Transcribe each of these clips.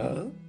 Huh?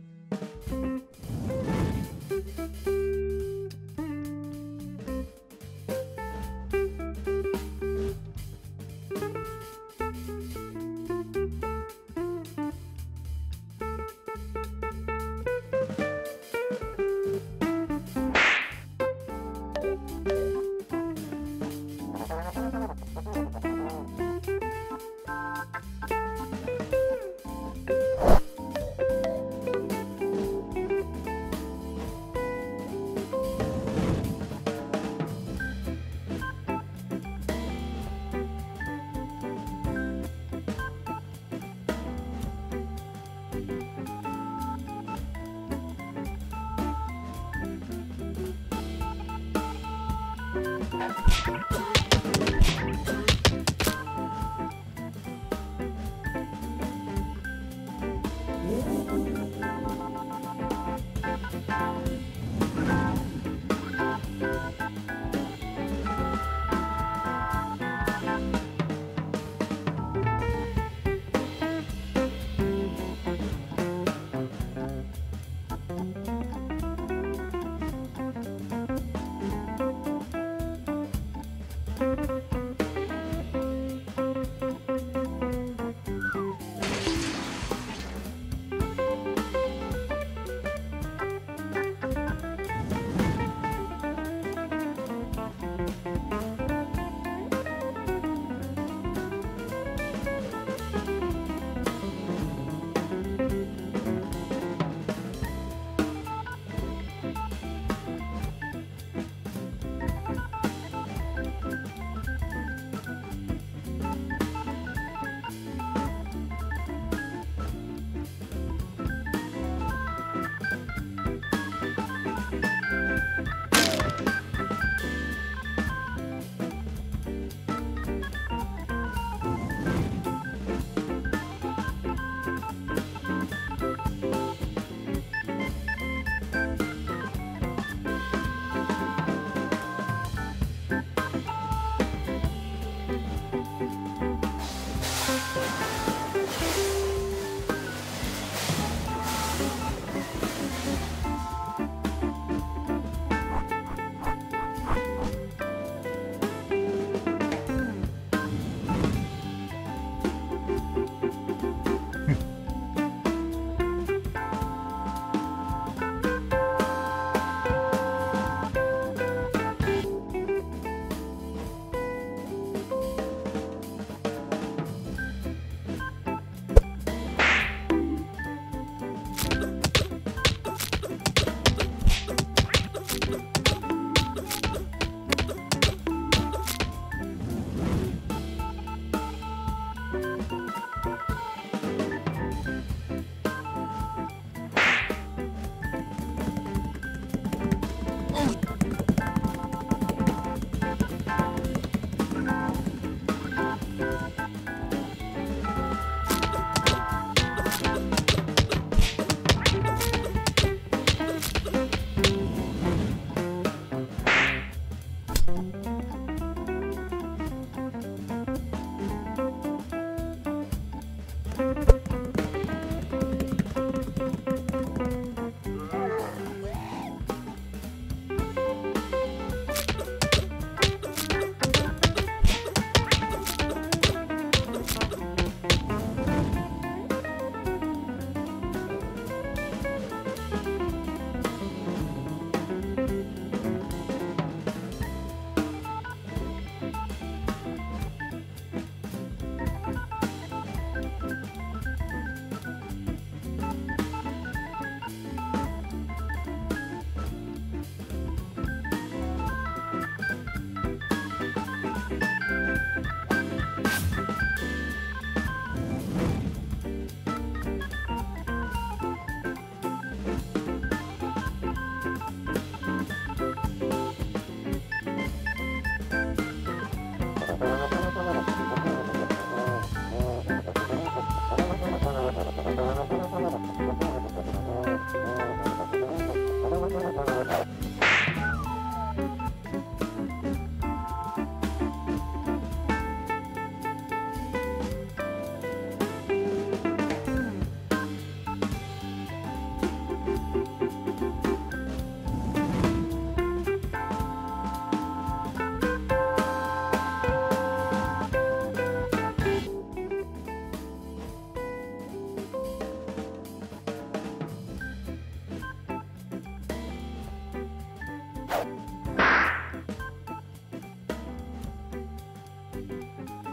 ん?